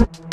you.